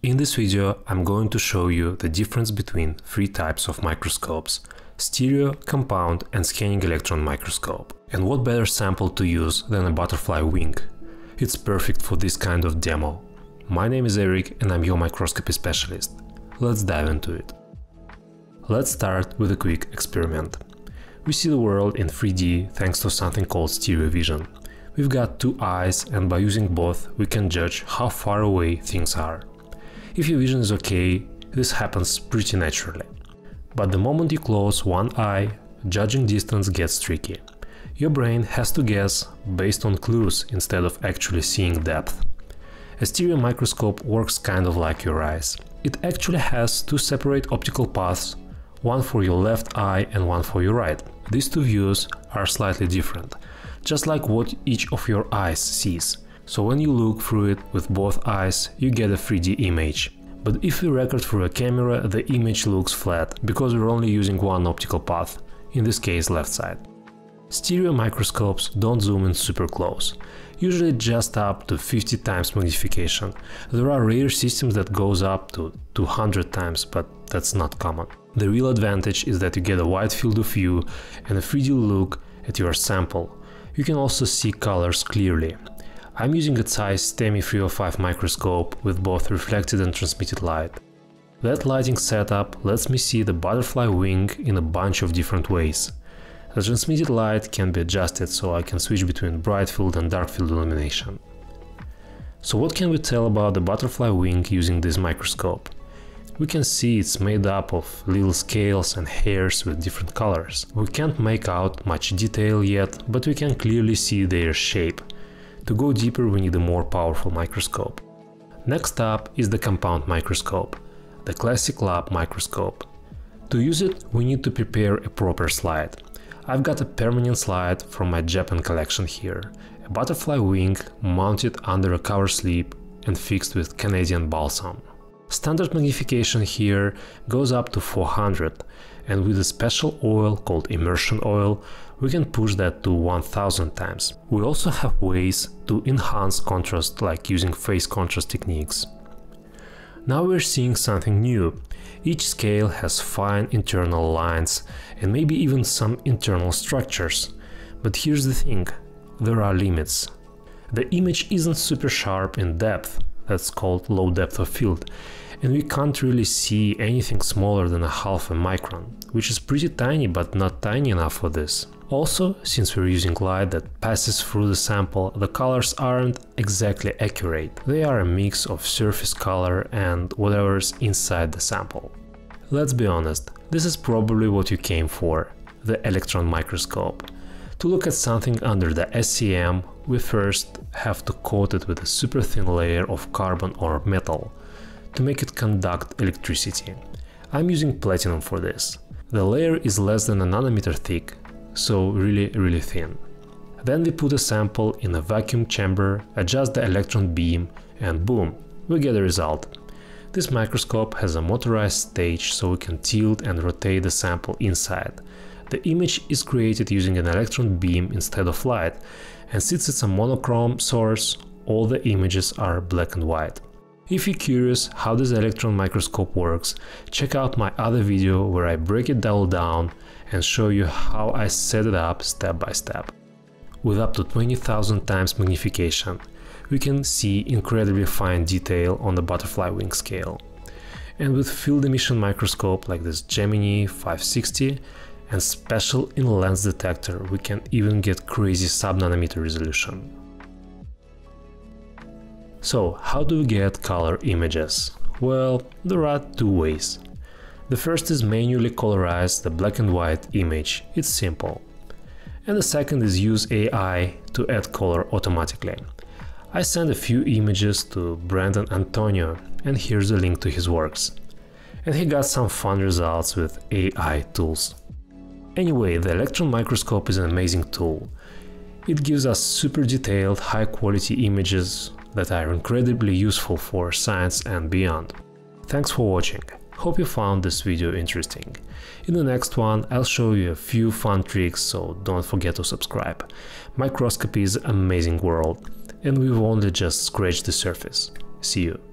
In this video I'm going to show you the difference between three types of microscopes stereo, compound and scanning electron microscope. And what better sample to use than a butterfly wing? It's perfect for this kind of demo. My name is Eric and I'm your microscopy specialist. Let's dive into it. Let's start with a quick experiment. We see the world in 3D thanks to something called stereo vision. We've got two eyes and by using both we can judge how far away things are. If your vision is okay, this happens pretty naturally. But the moment you close one eye, judging distance gets tricky. Your brain has to guess based on clues instead of actually seeing depth. A stereo microscope works kind of like your eyes. It actually has two separate optical paths, one for your left eye and one for your right. These two views are slightly different, just like what each of your eyes sees. So when you look through it with both eyes, you get a 3D image. But if we record through a camera, the image looks flat, because we're only using one optical path, in this case left side. Stereo microscopes don't zoom in super close, usually just up to 50 times magnification. There are rare systems that goes up to 200 times, but that's not common. The real advantage is that you get a wide field of view and a 3D look at your sample. You can also see colors clearly, I'm using a Zeiss STEMI 305 microscope with both reflected and transmitted light. That lighting setup lets me see the butterfly wing in a bunch of different ways. The transmitted light can be adjusted so I can switch between bright field and dark field illumination. So what can we tell about the butterfly wing using this microscope? We can see it's made up of little scales and hairs with different colors. We can't make out much detail yet, but we can clearly see their shape. To go deeper we need a more powerful microscope. Next up is the compound microscope, the classic lab microscope. To use it we need to prepare a proper slide. I've got a permanent slide from my Japan collection here, a butterfly wing mounted under a cover slip and fixed with Canadian balsam. Standard magnification here goes up to 400 and with a special oil called immersion oil we can push that to 1000 times. We also have ways to enhance contrast like using phase contrast techniques. Now we're seeing something new. Each scale has fine internal lines and maybe even some internal structures. But here's the thing, there are limits. The image isn't super sharp in depth, that's called low depth of field, and we can't really see anything smaller than a half a micron, which is pretty tiny but not tiny enough for this. Also, since we're using light that passes through the sample, the colors aren't exactly accurate. They are a mix of surface color and whatever's inside the sample. Let's be honest, this is probably what you came for, the electron microscope. To look at something under the SEM, we first have to coat it with a super thin layer of carbon or metal to make it conduct electricity. I'm using platinum for this. The layer is less than a nanometer thick, so really really thin. Then we put a sample in a vacuum chamber, adjust the electron beam and boom, we get a result. This microscope has a motorized stage so we can tilt and rotate the sample inside. The image is created using an electron beam instead of light, and since it's a monochrome source, all the images are black and white. If you're curious how this electron microscope works, check out my other video where I break it all down and show you how I set it up step by step. With up to 20,000 times magnification, we can see incredibly fine detail on the butterfly wing scale. And with field emission microscope like this Gemini 560 and special in lens detector, we can even get crazy sub-nanometer resolution. So, how do we get color images? Well, there are two ways. The first is manually colorize the black and white image, it's simple. And the second is use AI to add color automatically. I sent a few images to Brandon Antonio and here's a link to his works. And he got some fun results with AI tools. Anyway, the electron microscope is an amazing tool. It gives us super detailed, high quality images that are incredibly useful for science and beyond. Thanks for watching. Hope you found this video interesting. In the next one I'll show you a few fun tricks, so don't forget to subscribe. Microscopy is an amazing world, and we've only just scratched the surface. See you!